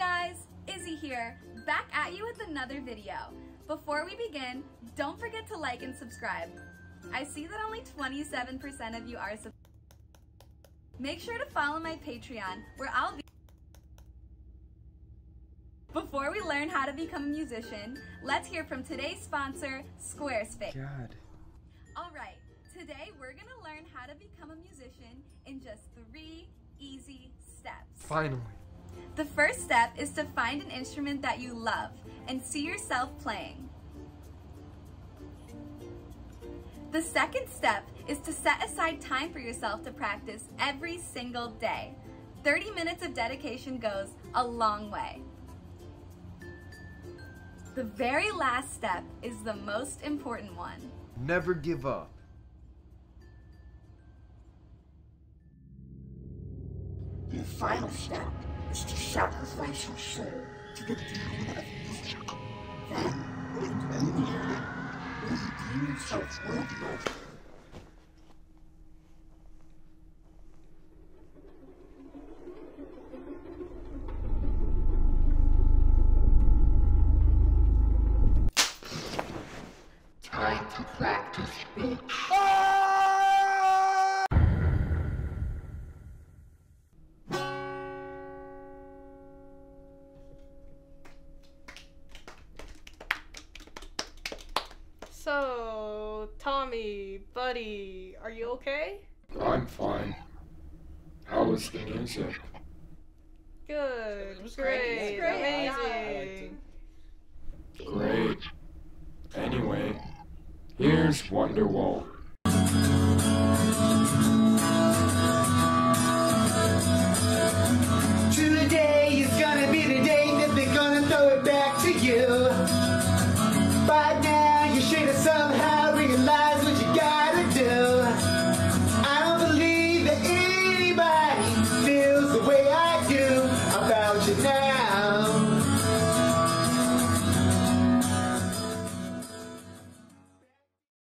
guys, Izzy here, back at you with another video. Before we begin, don't forget to like and subscribe. I see that only 27% of you are sub- Make sure to follow my Patreon, where I'll be Before we learn how to become a musician, let's hear from today's sponsor, Squarespace. God. Alright, today we're gonna learn how to become a musician in just three easy steps. Finally. The first step is to find an instrument that you love and see yourself playing. The second step is to set aside time for yourself to practice every single day. 30 minutes of dedication goes a long way. The very last step is the most important one. Never give up. The final step is to sacrifice your soul to the demon of music. Then, only then, will deem worthy of Time to practice, So, Tommy, buddy, are you okay? I'm fine. How was the music? Good. It was great. great. Amazing. Yeah, I liked it. Great. Anyway, here's Wonderwall. Today is gonna be the day that they're gonna throw it back to you.